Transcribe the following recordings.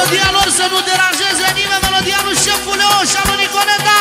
melodia lor să nu deranjeze nimeni Melodia lui șeful Leoș și a lui Nicoleta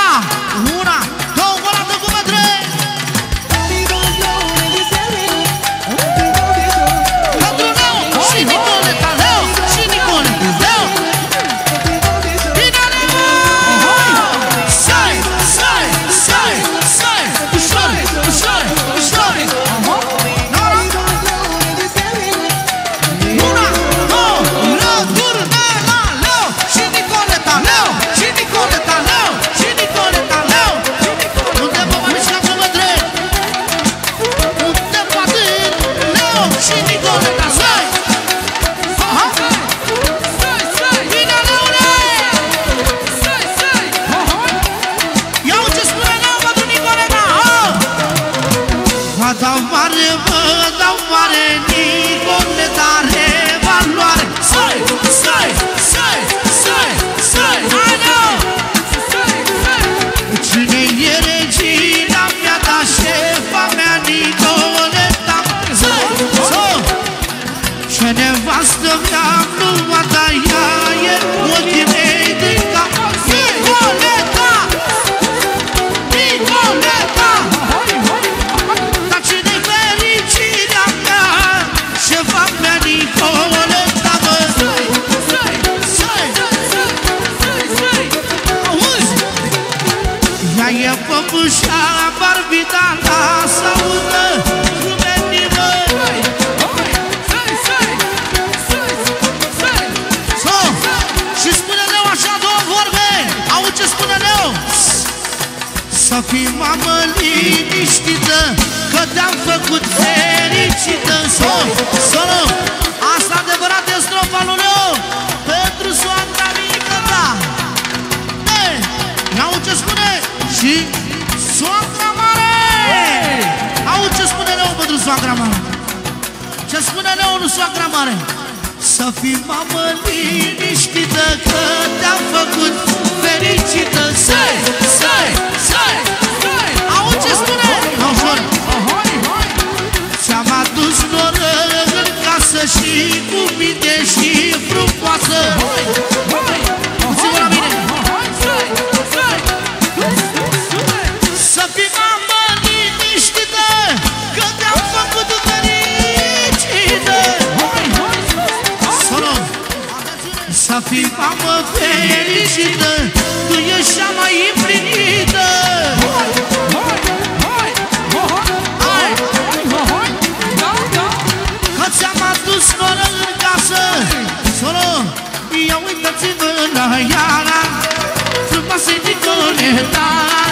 dau mare, mă dau mare Nicoleta are valoare. Sai, sai, sai, sai, sai Hai Leo Cine e regina mea, da șefa mea, Nicoleta Să, să Ce nevastă mi-am luat, da ea e ochii mei din cap ea e păpușa barbita la saudă Rumenii măi. So, și spune Leo așa două vorbe. Auzi ce spune Leo Să fii mamă liniștită Că te-am făcut fericită. So, so, Asta Și soacra mare! Auzi ce spune Leo pentru soacra mare? Ce spune Leo lui soacra mare? Să fii mamă liniștită Că te-am făcut fericită. Să-i, să-i, să-i Auzi ce spune? Nu, jur Ți-am adus noră în casă Și cu minte și frumoasă. Uite-vă la mamă fericită Tu ești cea mai împlinită. Hai Că ți-am adus noră în casă Solo Ia uitați-vă la ea Frumoasă Nicoleta Și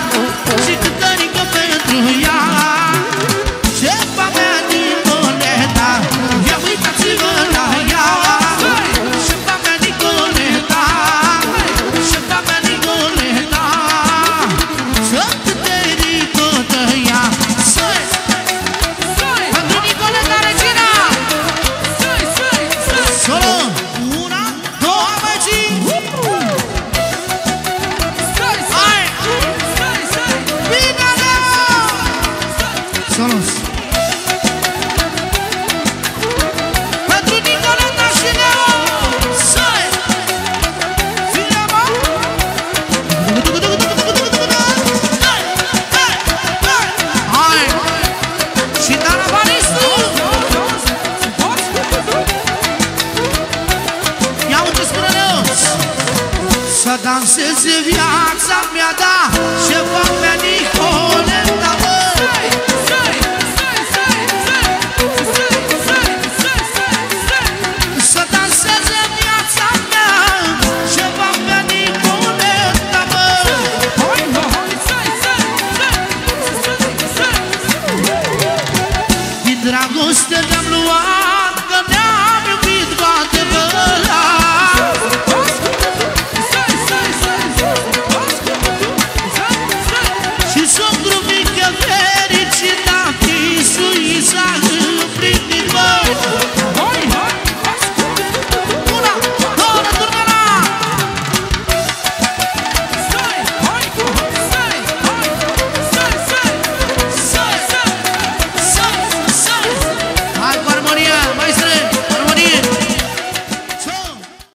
Leo Să danseze viața mea, da. Șefa mea Nicoleta, băi